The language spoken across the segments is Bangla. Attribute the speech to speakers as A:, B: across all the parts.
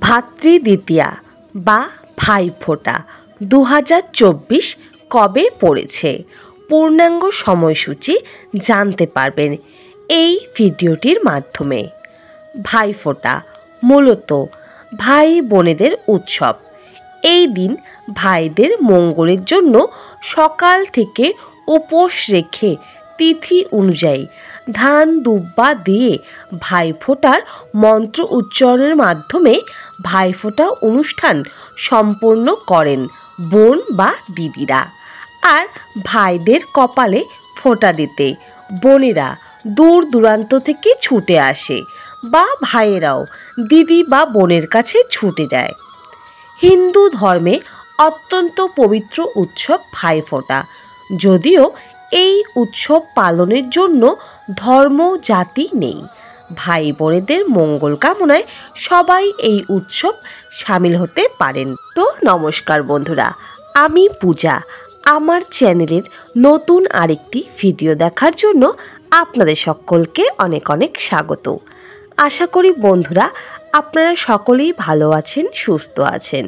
A: ভাতৃদ্বিতীয়া বা ভাইফোঁটা দু হাজার চব্বিশ কবে পড়েছে? পূর্ণাঙ্গ সময়সূচি জানতে পারবেন এই ভিডিওটির মাধ্যমে। ভাইফোঁটা মূলত ভাই বোনেদের উৎসব। এই দিন ভাইদের মঙ্গলের জন্য সকাল থেকে উপোস রেখে তিথি অনুযায়ী ধান দুব্বা দিয়ে ভাইফোঁটার মন্ত্র উচ্চারণের মাধ্যমে ভাইফোঁটা অনুষ্ঠান সম্পন্ন করেন বোন বা দিদিরা আর ভাইদের কপালে ফোঁটা দিতে। বোনেরা দূর দূরান্ত থেকে ছুটে আসে বা ভাইয়েরাও দিদি বা বোনের কাছে ছুটে যায়। হিন্দু ধর্মে অত্যন্ত পবিত্র উৎসব ভাইফোঁটা। যদিও এই উৎসব পালনের জন্য ধর্ম, জাতি নেই। ভাই বোনেদের মঙ্গল কামনায় সবাই এই উৎসব সামিল হতে পারেন। তো নমস্কার বন্ধুরা, আমি পূজা। আমার চ্যানেলের নতুন আরেকটি ভিডিও দেখার জন্য আপনাদের সকলকে অনেক অনেক স্বাগত। আশা করি বন্ধুরা, আপনারা সকলেই ভালো আছেন, সুস্থ আছেন।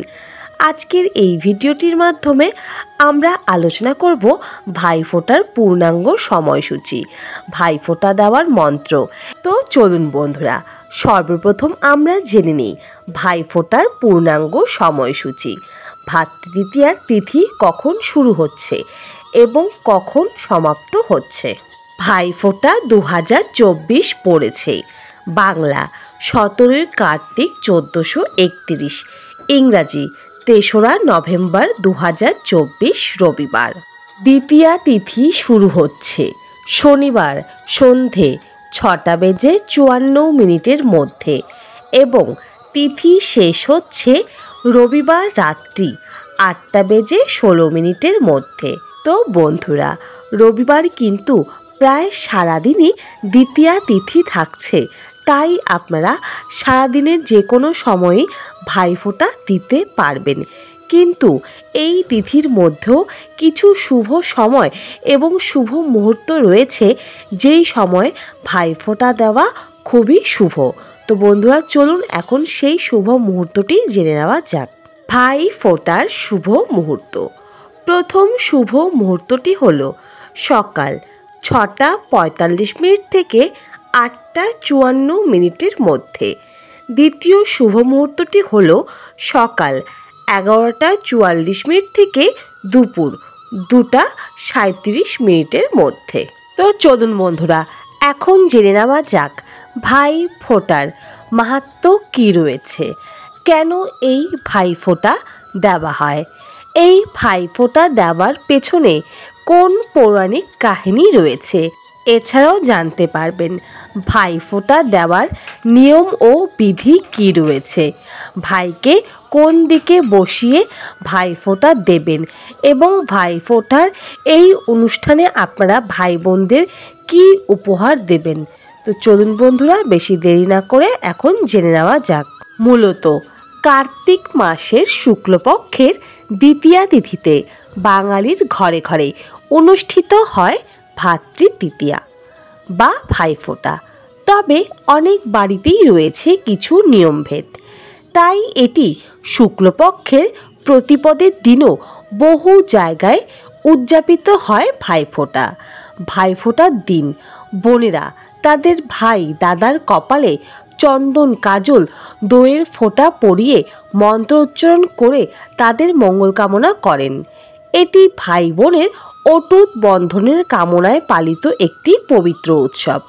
A: আজকের এই ভিডিওটির মাধ্যমে আমরা আলোচনা করব ভাইফোঁটার পূর্ণাঙ্গ সময়সূচি, ভাইফোঁটা দেওয়ার মন্ত্র। তো চলুন বন্ধুরা, সর্বপ্রথম আমরা জেনে নিই ভাইফোঁটার পূর্ণাঙ্গ সময়সূচি। ভাতৃদ্বিতীয়ার তিথি কখন শুরু হচ্ছে এবং কখন সমাপ্ত হচ্ছে? ভাইফোঁটা দু হাজার চব্বিশ পড়েছে। বাংলা, সতেরোই কার্তিক চোদ্দোশো একত্রিশ। ইংরাজি তেসরা নভেম্বর দু হাজার চব্বিশ রবিবার। দ্বিতীয়া তিথি শুরু হচ্ছে। শনিবার সন্ধে ছটা বেজে চুয়ান্ন মিনিটের মধ্যে এবং তিথি শেষ হচ্ছে রবিবার রাত্রি আটটা বেজে ষোলো মিনিটের মধ্যে। তো বন্ধুরা, রবিবার কিন্তু প্রায় সারাদিনই দ্বিতীয়া তিথি থাকছে তাই আপনারা সারাদিনের যে কোনো সময়ই ভাইফোঁটা দিতে পারবেন। কিন্তু এই তিথির মধ্যেও কিছু শুভ সময় এবং শুভ মুহূর্ত রয়েছে, যেই সময় ভাইফোঁটা দেওয়া খুবই শুভ। তো বন্ধুরা, চলুন এখন সেই শুভ মুহূর্তটি জেনে নেওয়া যাক। ভাই ফোটার শুভ মুহূর্ত। প্রথম শুভ মুহূর্তটি হলো সকাল ছটা পঁয়তাল্লিশ মিনিট থেকে আটটা চুয়ান্ন মিনিটের মধ্যে। দ্বিতীয় শুভ মুহূর্তটি হল সকাল এগারোটা চুয়াল্লিশ মিনিট থেকে দুপুর দুটা সাঁত্রিশ মিনিটের মধ্যে। তো চলুন বন্ধুরা, এখন জেনে নেওয়া যাক ভাই ফোটার মাহাত্ম কী রয়েছে। কেন এই ভাইফোঁটা দেওয়া হয়? এই ভাইফোঁটা দেওয়ার পেছনে কোন পৌরাণিক কাহিনী রয়েছে? এছাড়াও জানতে পারবেন ভাইফোঁটা দেওয়ার নিয়ম ও বিধি কী রয়েছে। ভাইকে কোন দিকে বসিয়ে ভাইফোঁটা দেবেন এবং ভাইফোঁটার এই অনুষ্ঠানে আপনারা ভাই বোনদের কী উপহার দেবেন? তো চলুন বন্ধুরা, বেশি দেরি না করে এখন জেনে নেওয়া যাক। মূলত কার্তিক মাসের শুক্লপক্ষের দ্বিতীয়া তিথিতে বাঙালির ঘরে ঘরে অনুষ্ঠিত হয় ভাতৃতৃতীয়া বা ভাইফোঁটা। তবে অনেক বাড়িতেই রয়েছে কিছু নিয়মভেদ। তাই এটি শুক্লপক্ষের প্রতিপদের দিনও বহু জায়গায় উদযাপিত হয় ভাইফোঁটা। ভাইফোঁটার দিন বোনেরা তাদের ভাই দাদার কপালে চন্দন কাজল দইয়ের ফোঁটা পরিয়ে মন্ত্র উচ্চারণ করে তাদের মঙ্গল কামনা করেন। এটি ভাই বোনের অটুট বন্ধনের কামনায় পালিত একটি পবিত্র উৎসব।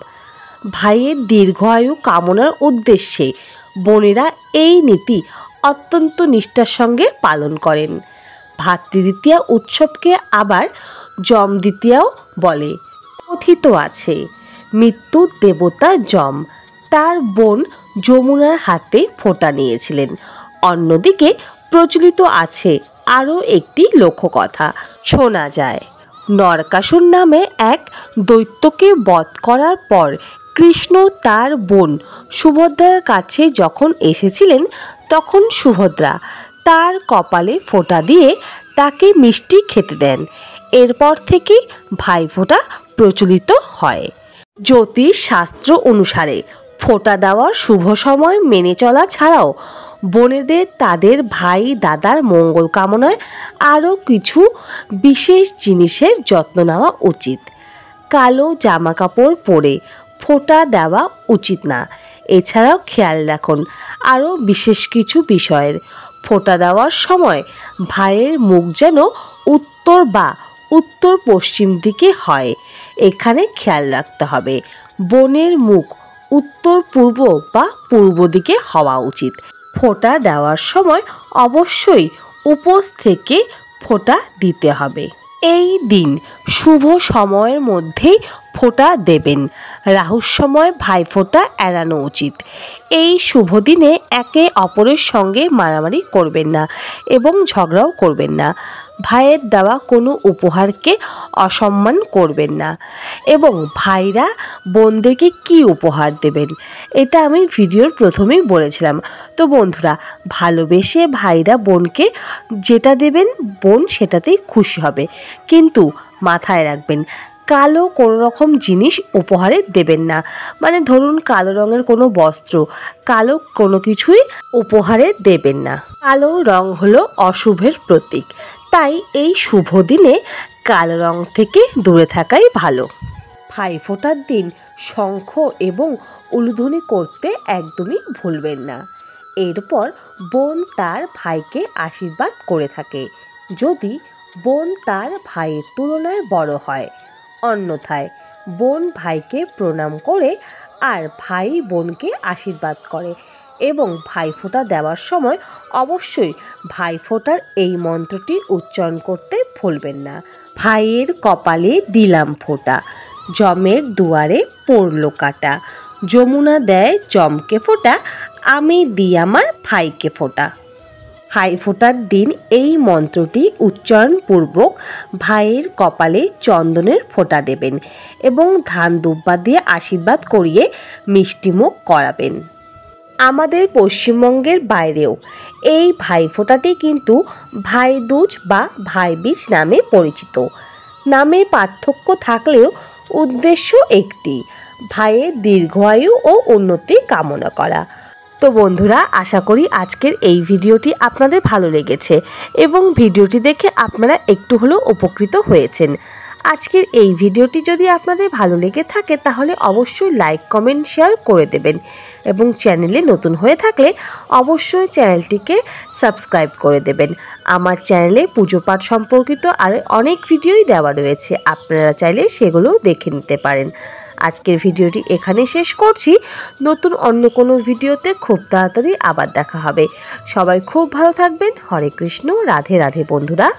A: ভাইয়ের দীর্ঘায়ু কামনার উদ্দেশ্যে বোনেরা এই নীতি অত্যন্ত নিষ্ঠার সঙ্গে পালন করেন। ভাতৃদ্বিতীয়া উৎসবকে আবার জম দ্বিতীয়াও বলে। কথিত আছে মৃত্যুর দেবতা জম তার বোন যমুনার হাতে ফোঁটা নিয়েছিলেন। অন্যদিকে প্রচলিত আছে আরও একটি লোককথা শোনা যায়, নরকাসুর নামে এক দৈত্যকে বধ করার পর কৃষ্ণ তার বোন সুভদ্রার কাছে যখন এসেছিলেন, তখন সুভদ্রা তার কপালে ফোঁটা দিয়ে তাকে মিষ্টি খেতে দেন। এরপর থেকেই ভাইফোঁটা প্রচলিত হয়। জ্যোতিষ শাস্ত্র অনুসারে ফোঁটা দেওয়ার শুভ সময় মেনে চলা ছাড়াও বোনেদের, তাদের ভাই, দাদার মঙ্গল কামনায় আরও কিছু বিশেষ জিনিসের যত্ন নেওয়া উচিত। কালো জামা কাপড় পরে ফোঁটা দেওয়া উচিত না। এছাড়াও খেয়াল রাখুন, আরও বিশেষ কিছু বিষয়ের ফোঁটা দেওয়ার সময় ভাইয়ের মুখ যেন উত্তর বা উত্তর পশ্চিম দিকে হয়। এখানে খেয়াল রাখতে হবে, বোনের মুখ উত্তর পূর্ব বা পূর্ব দিকে হওয়া উচিত। ফোঁটা দেওয়ার সময় অবশ্যই উপোস থেকে ফোঁটা দিতে হবে। এই দিন শুভ সময়ের মধ্যেই ফোঁটা দেবেন। রাহুর সময় ভাইফোঁটা এড়ানো উচিত। এই শুভ দিনে একে অপরের সঙ্গে মারামারি করবেন না এবং ঝগড়াও করবেন না। ভাইয়ের দেওয়া কোনো উপহারকে অসম্মান করবেন না। এবং ভাইরা বোনদেরকে কি উপহার দেবেন? এটা আমি ভিডিওর প্রথমেই বলেছিলাম। তো বন্ধুরা, ভালোবেসে ভাইরা বোনকে যেটা দেবেন, বোন সেটাতেই খুশি হবে। কিন্তু মাথায় রাখবেন, কালো কোনো রকম জিনিস উপহারে দেবেন না। মানে ধরুন কালো রঙের কোনো বস্ত্র, কালো কোনো কিছুই উপহারে দেবেন না। কালো রং হলো অশুভের প্রতীক। তাই এই শুভ দিনে কালো রং থেকে দূরে থাকাই ভালো। ভাইফোঁটার দিন শঙ্খ এবং উলুধ্বনি করতে একদমই ভুলবেন না। এরপর বোন তার ভাইকে আশীর্বাদ করে থাকে। যদি বোন তার ভাইয়ের তুলনায় বড় হয়, অন্যথায় বোন ভাইকে প্রণাম করে আর ভাই বোনকে আশীর্বাদ করে। এবং ভাইফোঁটা দেওয়ার সময় অবশ্যই ভাইফোঁটার এই মন্ত্রটি উচ্চারণ করতে ভুলবেন না। ভাইয়ের কপালে দিলাম ফোঁটা, জমের দুয়ারে পড়ল কাটা। যমুনা দেয় জমকে ফোঁটা, আমি দিই আমার ভাইকে ফোঁটা। ভাই ফোঁটার দিন এই মন্ত্রটি উচ্চারণপূর্বক ভাইয়ের কপালে চন্দনের ফোঁটা দেবেন এবং ধান দুব্বা দিয়ে আশীর্বাদ করিয়ে মিষ্টিমুখ করাবেন। আমাদের পশ্চিমবঙ্গের বাইরেও। এই ভাইফোঁটাটি কিন্তু ভাইদুজ বা ভাইবীজ নামে পরিচিত। নামে পার্থক্য থাকলেও উদ্দেশ্য একটি ভাইয়ের দীর্ঘায়ু ও উন্নতি কামনা করা। তো বন্ধুরা, আশা করি আজকের এই ভিডিওটি আপনাদের ভালো লেগেছে এবং ভিডিওটি দেখে আপনারা একটু হলেও উপকৃত হয়েছেন। আজকের এই ভিডিওটি যদি আপনাদের ভালো লেগে থাকে, তাহলে অবশ্যই লাইক, কমেন্ট, শেয়ার করে দেবেন। এবং চ্যানেলে নতুন হয়ে থাকলে অবশ্যই চ্যানেলটিকে সাবস্ক্রাইব করে দেবেন। আমার চ্যানেলে পুজো পাঠ সম্পর্কিত আর অনেক ভিডিওই দেওয়া রয়েছে। আপনারা চাইলে সেগুলোও দেখে নিতে পারেন। আজকের ভিডিওটি এখানে শেষ করছি। নতুন অন্য কোনো ভিডিওতে খুব তাড়াতাড়ি আবার দেখা হবে। সবাই খুব ভালো থাকবেন। হরে কৃষ্ণ। রাধে রাধে বন্ধুরা।